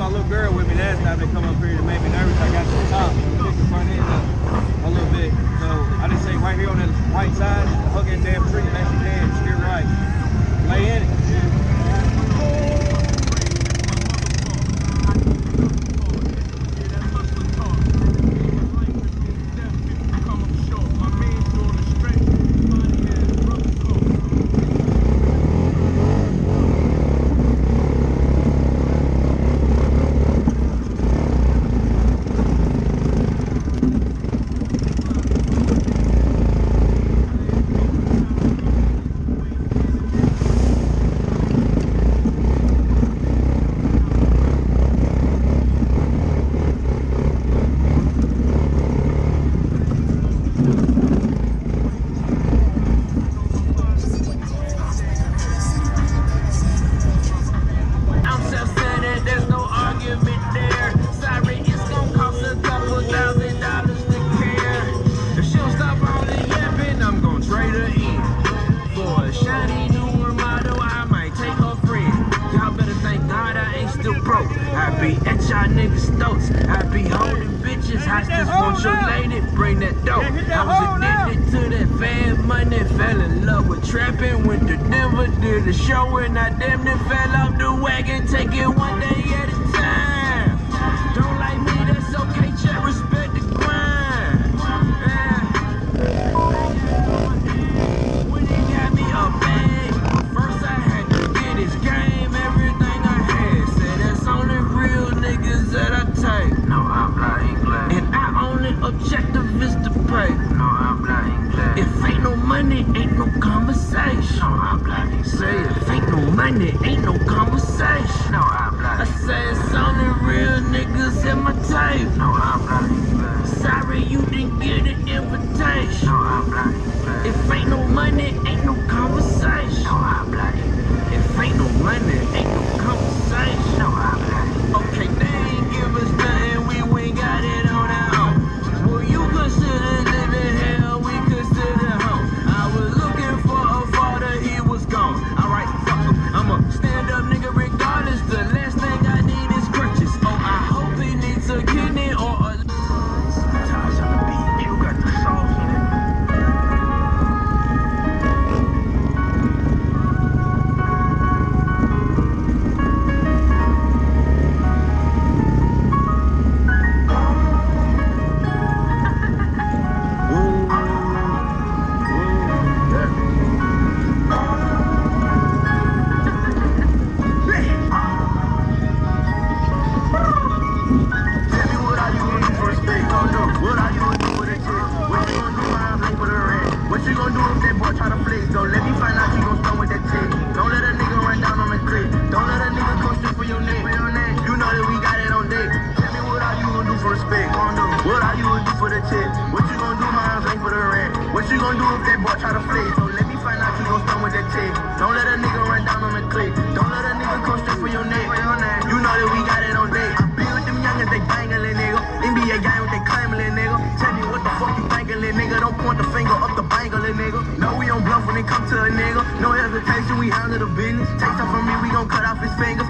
my little girl with me last time. They come up here to make me nervous. Still broke. I be at y'all niggas' throats. I be holding bitches hostage. Want your lady, bring that dope. I was addicted to that fan money, fell in love with trapping. Went to Denver, did a show, and I damn near fell off the wagon. Take it one day at a conversation. I'm not English. Say if ain't no money, ain't no conversation. No, I'm not I say it's only real niggas in my tape. No, I'm English. Sorry you didn't get an invitation. No, I'm English. If ain't no money, ain't What you gonna do if that boy try to flex? Don't let me find out you gon' stun with that tick. Don't let a nigga run down on the clip. Don't let a nigga come straight for your neck. You know that we got it on deck. I be with them youngins, they bangin', nigga. NBA game with they claiming, nigga. Tell me what the fuck you thinking, nigga. Don't point the finger up the bangle, nigga. No, we don't bluff when it come to a nigga. No hesitation, we handle the business. Take stuff from me, we gon' cut off his finger.